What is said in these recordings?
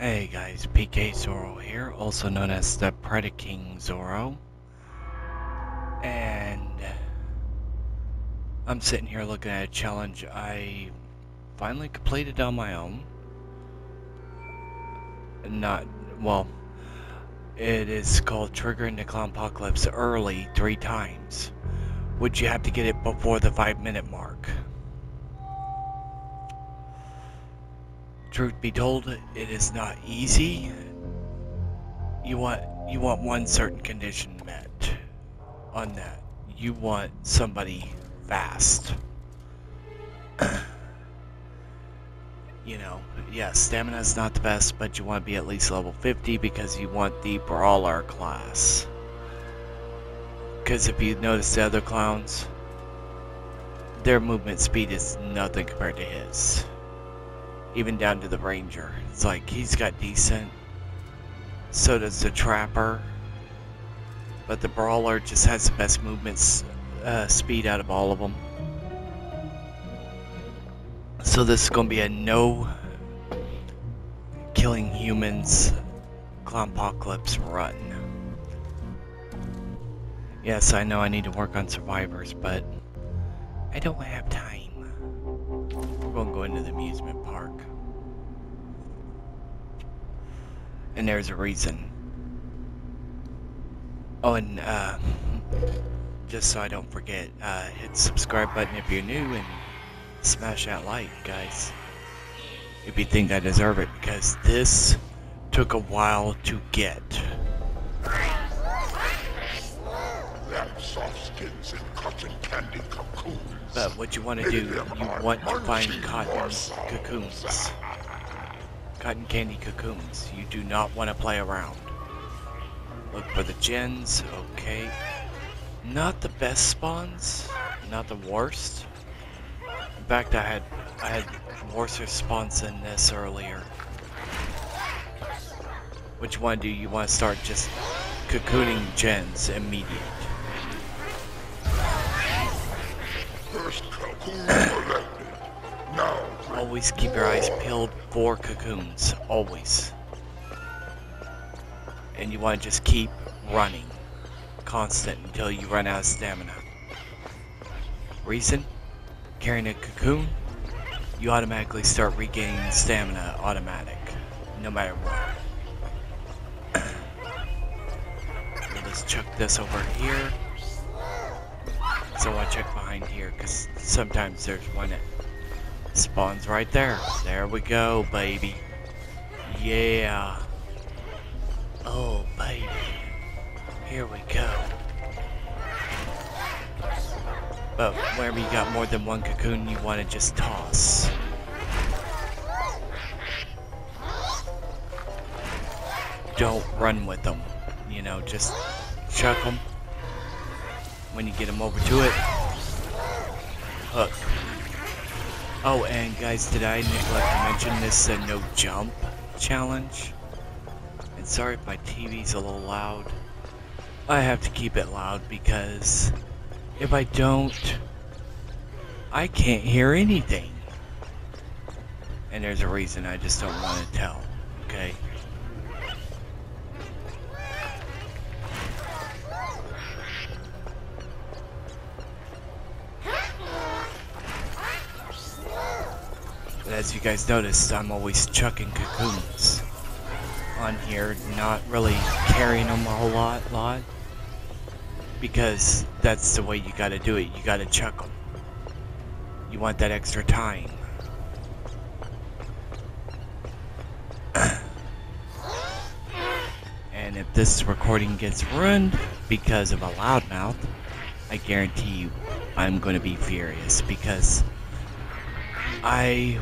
Hey guys, PK Zoro here, also known as the Predaking Zoro. And I'm sitting here looking at a challenge I finally completed on my own. Not, well, it is called Triggering the Klownpocalypse early three times. Would you have to get it before the five minute mark? Truth be told, it is not easy. You want you want one certain condition met on that. You want somebody fast. you know, yeah, stamina is not the best, but you want to be at least level 50 because you want the brawler class. Because if you notice the other clowns, their movement speed is nothing compared to his even down to the ranger. It's like he's got decent. So does the trapper. But the brawler just has the best movements uh, speed out of all of them. So this is going to be a no killing humans Klownpocalypse run. Yes, I know I need to work on survivors, but I don't have time. To go into the amusement park. And there's a reason. Oh, and uh, just so I don't forget, uh, hit subscribe button if you're new and smash that like, guys. If you think I deserve it, because this took a while to get. But what you want to do, you want to find cotton cocoons. Cotton candy cocoons. You do not want to play around. Look for the gens, okay. Not the best spawns, not the worst. In fact, I had I had worse spawns than this earlier. What you want to do, you want to start just cocooning gens immediately. Always keep your eyes peeled for cocoons. Always. And you want to just keep running. Constant until you run out of stamina. Reason? Carrying a cocoon, you automatically start regaining stamina automatic. No matter what. Let's chuck this over here. So I check behind here because sometimes there's one that spawns right there. There we go, baby. Yeah. Oh, baby. Here we go. But wherever you got more than one cocoon, you want to just toss. Don't run with them. You know, just chuck them when you get them over to it. Hook. Oh, and guys, did I neglect to mention this uh, no jump challenge? And sorry if my TV's a little loud. I have to keep it loud because if I don't, I can't hear anything. And there's a reason I just don't want to tell, okay? As you guys noticed, I'm always chucking cocoons on here, not really carrying them a whole lot, lot. Because that's the way you gotta do it, you gotta chuck them. You want that extra time. and if this recording gets ruined because of a loudmouth, I guarantee you I'm to be furious because I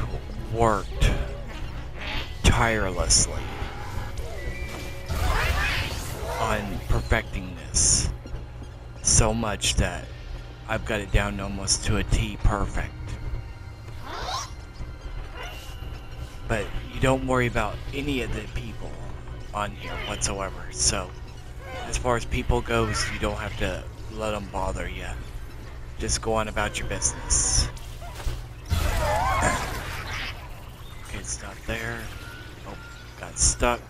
worked tirelessly on perfecting this so much that I've got it down almost to a T perfect. But you don't worry about any of the people on here whatsoever. So, as far as people goes, you don't have to let them bother you. Just go on about your business. It's not there. Oh, got stuck.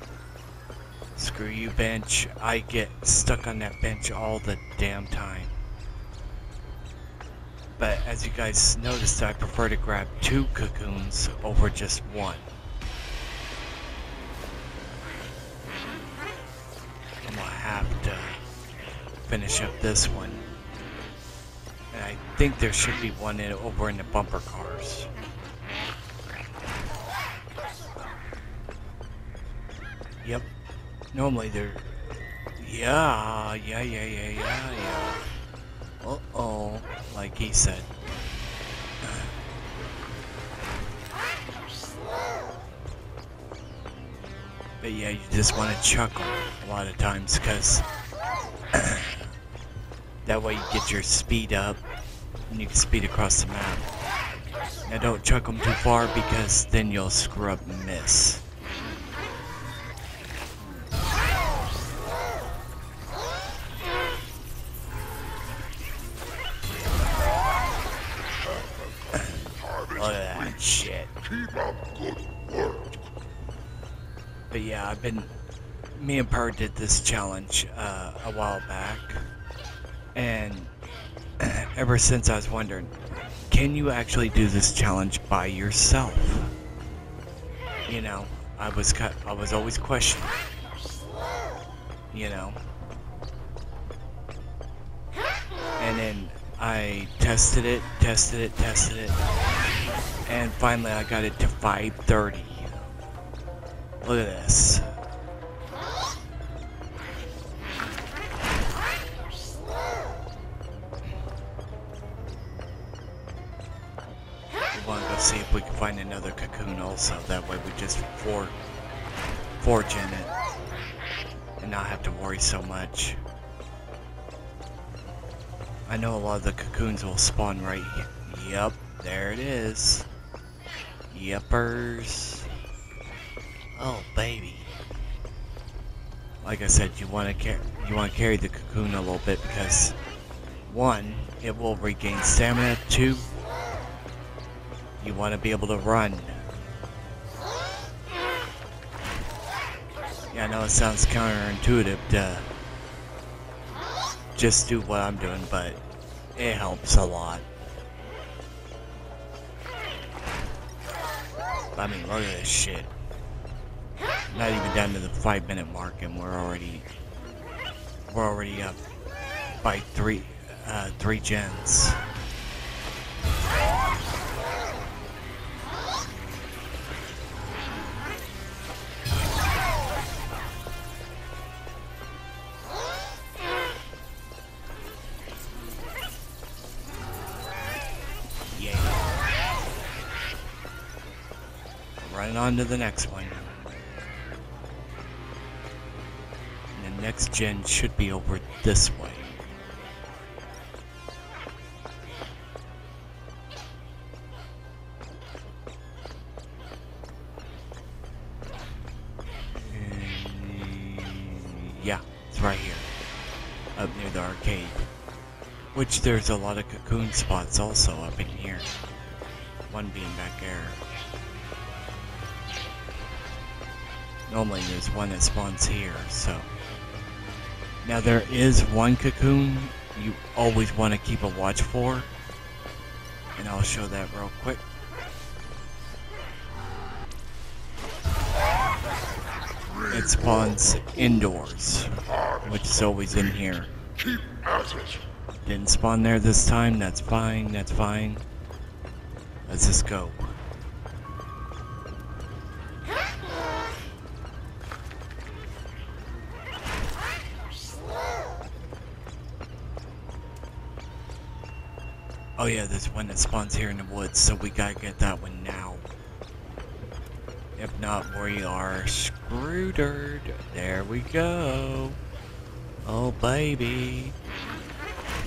Screw you, bench. I get stuck on that bench all the damn time. But as you guys noticed, I prefer to grab two cocoons over just one. I'm gonna have to finish up this one. And I think there should be one in, over in the bumper cars. Yep. Normally they're... Yeah, yeah, yeah, yeah, yeah, yeah. Uh-oh, like he said. But yeah, you just want to chuckle a lot of times because that way you get your speed up and you can speed across the map. Now don't chuck them too far because then you'll screw up and miss. But yeah, I've been. Me and Per did this challenge uh, a while back, and ever since I was wondering, can you actually do this challenge by yourself? You know, I was cut. I was always questioning. You know, and then I tested it, tested it, tested it, and finally I got it to 530. Look at this. We want to go see if we can find another cocoon also. That way we just for forge in it and not have to worry so much. I know a lot of the cocoons will spawn right here. Yep, there it is. Yepers. Oh, baby. Like I said, you want to carry you want to carry the cocoon a little bit because one, it will regain stamina. Two, you want to be able to run. Yeah, I know it sounds counterintuitive to just do what I'm doing, but it helps a lot. I mean, look at this shit. Not even down to the five minute mark, and we're already we're already up by three uh, three gens. On to the next one. And the next gen should be over this way. Yeah, it's right here. Up near the arcade. Which there's a lot of cocoon spots also up in here. One being back there. Normally there's one that spawns here, so. Now there is one cocoon you always want to keep a watch for. And I'll show that real quick. It spawns indoors, which is always in here. Didn't spawn there this time, that's fine, that's fine. Let's just go. Oh, yeah, there's one that spawns here in the woods, so we gotta get that one now. If not, we are screwed. There we go. Oh baby.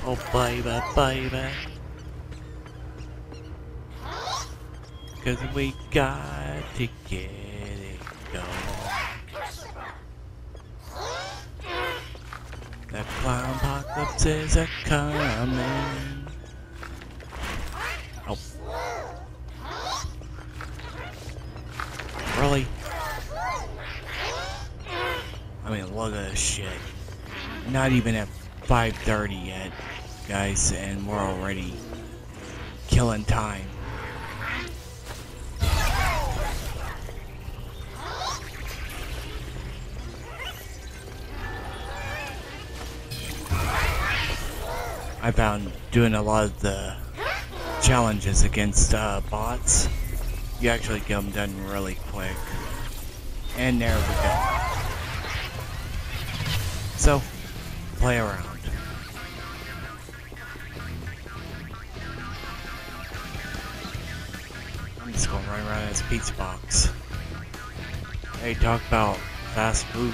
Oh baby, baby. Cause we got to get it going. The clown apocalypse is a coming. Oh. Really? Look at this shit. Not even at 5.30 yet, guys, and we're already killing time. I found doing a lot of the challenges against uh, bots, you actually get them done really quick. And there we go. So, play around. I'm just going right around this pizza box. Hey, talk about fast food.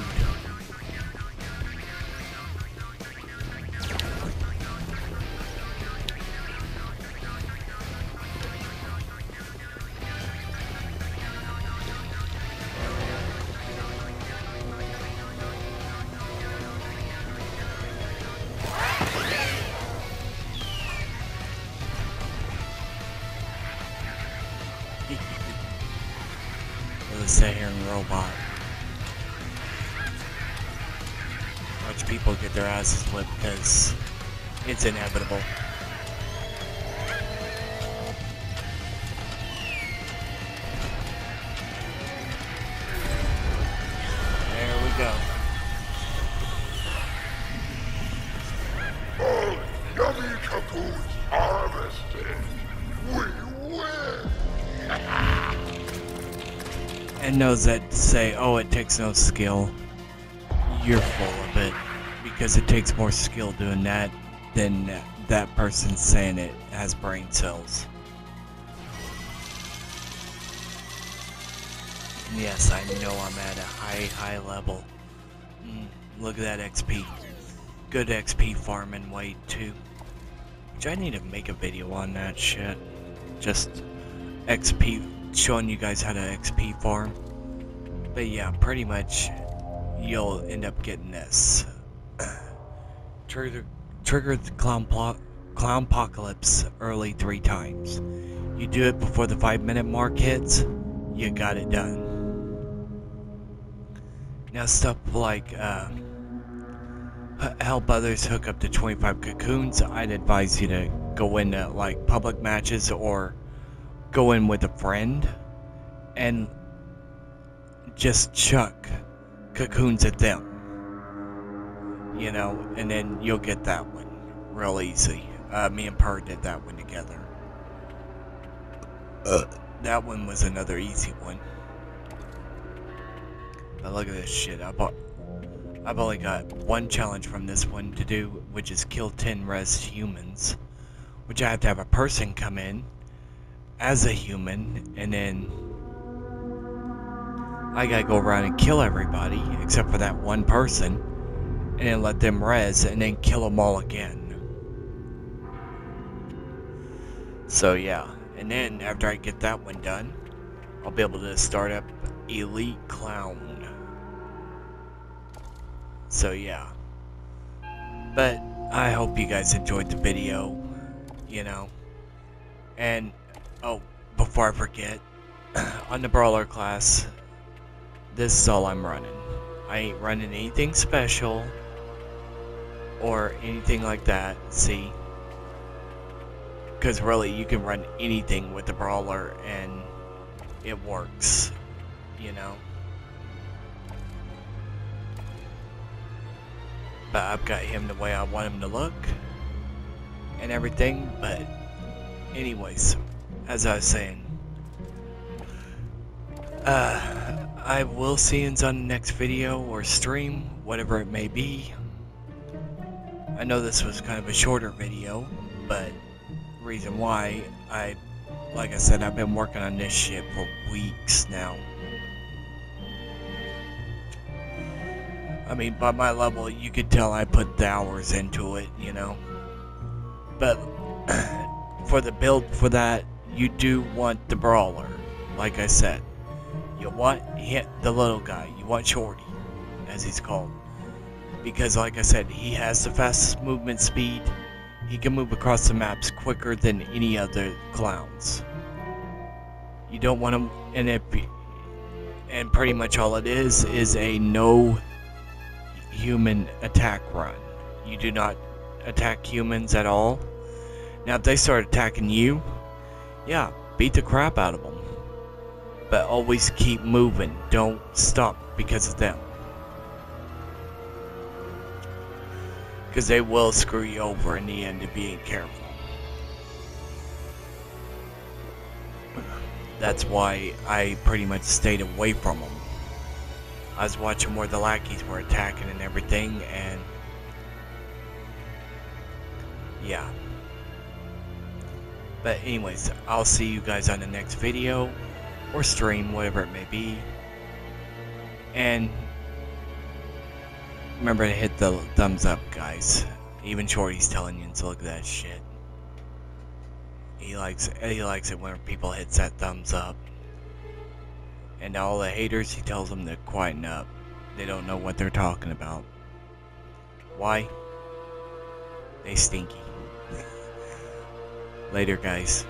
Let's sit here and robot. Watch people get their asses whipped because it's inevitable. There we go. All yummy cocoons harvested. We win. And those that say, oh, it takes no skill, you're full of it. Because it takes more skill doing that than that person saying it has brain cells. Yes, I know I'm at a high, high level. Mm, look at that XP. Good XP farming weight, too. Which I need to make a video on that shit. Just XP, showing you guys how to XP farm. But yeah, pretty much, you'll end up getting this. Trigger, trigger the clown, apocalypse early three times. You do it before the five minute mark hits, you got it done. Now stuff like uh, help others hook up to 25 cocoons, I'd advise you to go into like public matches or go in with a friend and just chuck cocoons at them. You know, and then you'll get that one real easy. Uh, me and Per did that one together. Uh, that one was another easy one. But look at this shit. I bought. I've only got one challenge from this one to do, which is kill 10 res humans. Which I have to have a person come in as a human, and then I gotta go around and kill everybody except for that one person, and then let them res, and then kill them all again. So yeah, and then after I get that one done, I'll be able to start up Elite Clown. So yeah. But I hope you guys enjoyed the video, you know. And oh, before I forget, on the brawler class, this is all I'm running. I ain't running anything special or anything like that. See, because really, you can run anything with the brawler and it works. You know. But I've got him the way I want him to look and everything. But anyways, as I was saying, uh, I will see you on the next video or stream, whatever it may be. I know this was kind of a shorter video, but reason why I, like I said, I've been working on this shit for weeks now. I mean, by my level, you could tell I put the hours into it, you know. But for the build for that, you do want the brawler, like I said. You want hit the little guy. You want Shorty, as he's called, because like I said, he has the fastest movement speed. He can move across the maps quicker than any other clowns. You don't want him, and if and pretty much all it is is a no human attack run. You do not attack humans at all. Now, if they start attacking you, yeah, beat the crap out of them. But always keep moving. Don't stop because of them. Because they will screw you over in the end if you ain't careful. That's why I pretty much stayed away from them. I was watching where the lackeys were attacking and everything, and yeah. But anyways, I'll see you guys on the next video, or stream, whatever it may be. And remember to hit the thumbs up, guys. Even Shorty's telling you, to look at that shit. He likes he likes it when people hits that thumbs up. And all the haters, he tells them to quieten up. They don't know what they're talking about. Why? They stinky. Later, guys.